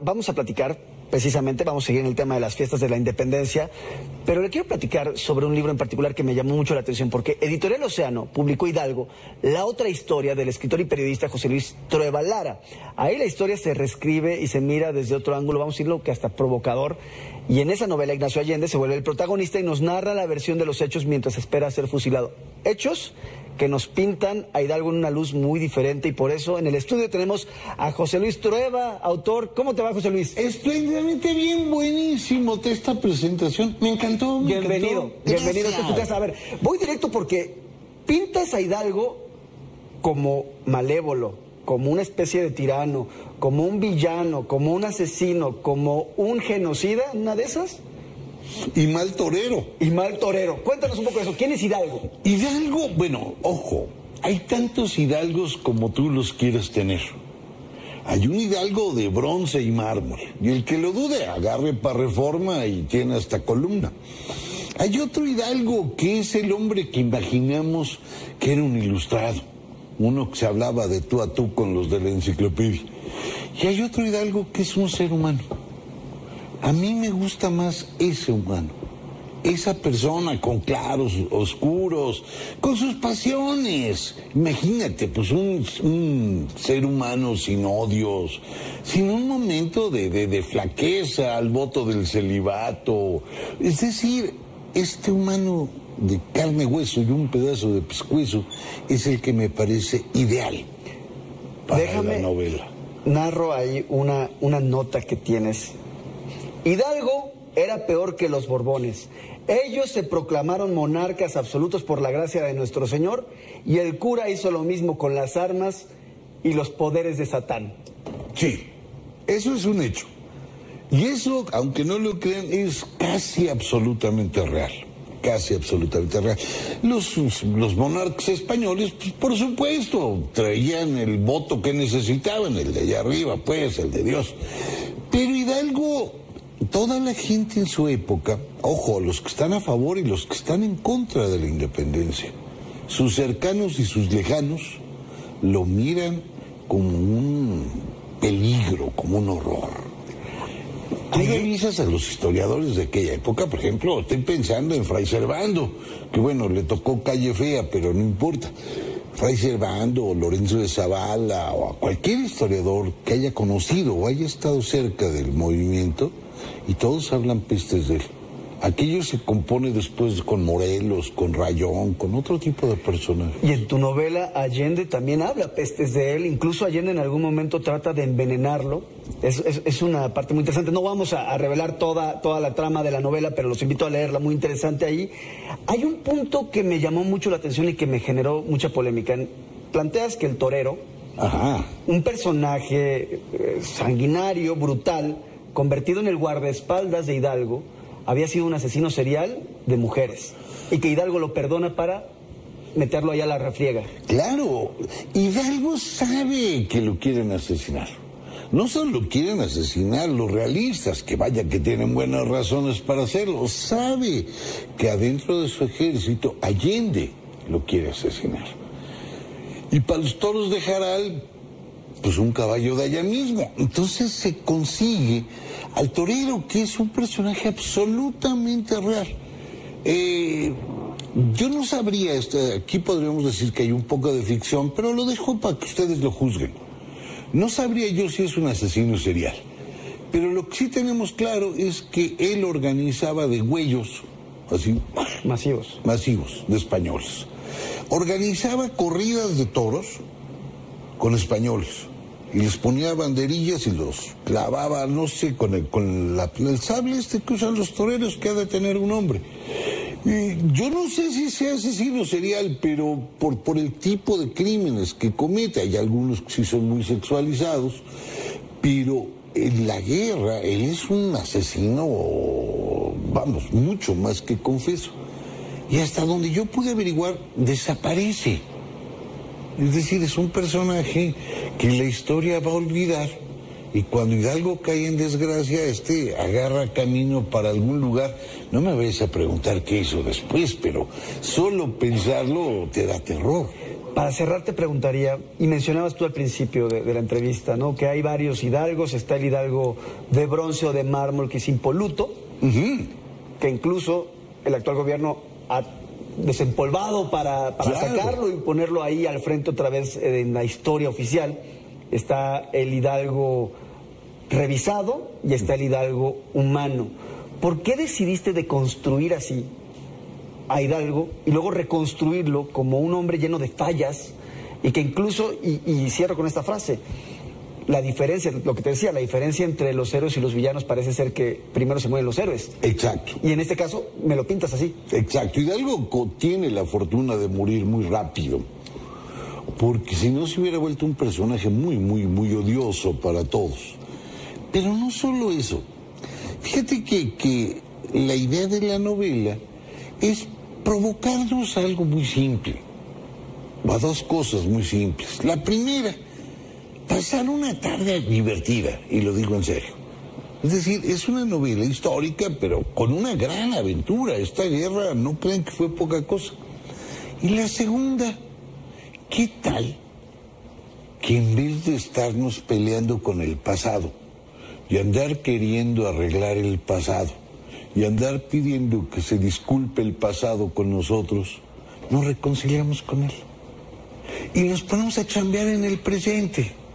vamos a platicar precisamente, vamos a seguir en el tema de las fiestas de la independencia, pero le quiero platicar sobre un libro en particular que me llamó mucho la atención, porque Editorial Océano publicó Hidalgo, la otra historia del escritor y periodista José Luis Trueba Lara. Ahí la historia se reescribe y se mira desde otro ángulo, vamos a decirlo que hasta provocador, y en esa novela Ignacio Allende se vuelve el protagonista y nos narra la versión de los hechos mientras espera ser fusilado. Hechos que nos pintan a Hidalgo en una luz muy diferente y por eso en el estudio tenemos a José Luis Trueba, autor. ¿Cómo te va, José Luis? Espléndidamente bien, buenísimo esta presentación. Me encantó. Me bienvenido, encantó. bienvenido a tu casa. A ver, voy directo porque pintas a Hidalgo como malévolo, como una especie de tirano, como un villano, como un asesino, como un genocida, una de esas. Y mal torero. Y mal torero. Cuéntanos un poco de eso. ¿Quién es Hidalgo? Hidalgo, bueno, ojo, hay tantos hidalgos como tú los quieras tener. Hay un hidalgo de bronce y mármol. Y el que lo dude, agarre para reforma y tiene hasta columna. Hay otro hidalgo que es el hombre que imaginamos que era un ilustrado. Uno que se hablaba de tú a tú con los de la enciclopedia. Y hay otro hidalgo que es un ser humano. A mí me gusta más ese humano, esa persona con claros, oscuros, con sus pasiones. Imagínate, pues un, un ser humano sin odios, sin un momento de, de, de flaqueza al voto del celibato. Es decir, este humano de carne, hueso y un pedazo de pescuezo es el que me parece ideal para Déjame la novela. Narro ahí una, una nota que tienes Hidalgo era peor que los Borbones. Ellos se proclamaron monarcas absolutos por la gracia de nuestro Señor y el cura hizo lo mismo con las armas y los poderes de Satán. Sí, eso es un hecho. Y eso, aunque no lo crean, es casi absolutamente real. Casi absolutamente real. Los, monarcas españoles, pues, por supuesto, traían el voto que necesitaban, el de allá arriba, pues, el de Dios. Pero Hidalgo toda la gente en su época, ojo, los que están a favor y los que están en contra de la independencia, sus cercanos y sus lejanos lo miran como un peligro, como un horror. Tú revisas a los historiadores de aquella época, por ejemplo, estoy pensando en Fray Servando, que bueno, le tocó calle fea, pero no importa. Fray Servando Lorenzo de Zavala o a cualquier historiador que haya conocido o haya estado cerca del movimiento, y todos hablan pestes de él. Aquello se compone después con Morelos, con Rayón, con otro tipo de personajes. Y en tu novela Allende también habla pestes de él, incluso Allende en algún momento trata de envenenarlo. Es, es, es una parte muy interesante. No vamos a, a, revelar toda, toda la trama de la novela, pero los invito a leerla, muy interesante ahí. Hay un punto que me llamó mucho la atención y que me generó mucha polémica. Planteas que el torero, Ajá. un personaje eh, sanguinario, brutal, convertido en el guardaespaldas de Hidalgo, había sido un asesino serial de mujeres y que Hidalgo lo perdona para meterlo allá a la refriega. Claro, Hidalgo sabe que lo quieren asesinar. No solo lo quieren asesinar los realistas, que vaya que tienen buenas razones para hacerlo, sabe que adentro de su ejército Allende lo quiere asesinar. Y para los toros de Jaral, pues un caballo de allá mismo. Entonces se consigue al torero, que es un personaje absolutamente real. Eh, yo no sabría, este, aquí podríamos decir que hay un poco de ficción, pero lo dejo para que ustedes lo juzguen. No sabría yo si es un asesino serial, pero lo que sí tenemos claro es que él organizaba de huellos, así, masivos, masivos de españoles. Organizaba corridas de toros con españoles y les ponía banderillas y los clavaba, no sé, con el, con la, el sable este que usan los toreros que ha de tener un hombre. Y yo no sé si sea asesino serial, pero por, por el tipo de crímenes que comete, hay algunos que sí son muy sexualizados, pero en la guerra él es un asesino, vamos, mucho más que confeso. Y hasta donde yo pude averiguar, desaparece. Es decir, es un personaje que la historia va a olvidar y cuando Hidalgo cae en desgracia, este agarra camino para algún lugar. No me vayas a preguntar qué hizo después, pero solo pensarlo te da terror. Para cerrar te preguntaría, y mencionabas tú al principio de, la entrevista, ¿no? Que hay varios hidalgos, está el hidalgo de bronce o de mármol que es impoluto, que incluso el actual gobierno ha desempolvado para, sacarlo y ponerlo ahí al frente otra vez en la historia oficial. Está el hidalgo revisado y está el hidalgo humano. ¿Por qué decidiste de construir así a Hidalgo y luego reconstruirlo como un hombre lleno de fallas y que incluso, y, cierro con esta frase, la diferencia, lo que te decía, la diferencia entre los héroes y los villanos parece ser que primero se mueren los héroes. Exacto. Y en este caso me lo pintas así. Exacto. Hidalgo tiene la fortuna de morir muy rápido. Porque si no se hubiera vuelto un personaje muy, muy, muy odioso para todos. Pero no solo eso. Fíjate que, que la idea de la novela es provocarnos algo muy simple, a dos cosas muy simples. La primera, pasar una tarde divertida, y lo digo en serio. Es decir, es una novela histórica, pero con una gran aventura. Esta guerra no creen que fue poca cosa. Y la segunda, ¿qué tal que en vez de estarnos peleando con el pasado y andar queriendo arreglar el pasado, y andar pidiendo que se disculpe el pasado con nosotros, nos reconciliamos con él. Y nos ponemos a chambear en el presente.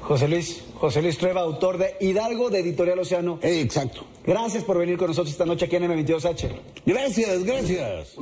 José Luis, José Luis Trueba, autor de Hidalgo de Editorial Océano. Exacto. Gracias por venir con nosotros esta noche aquí en M22H. Gracias, gracias.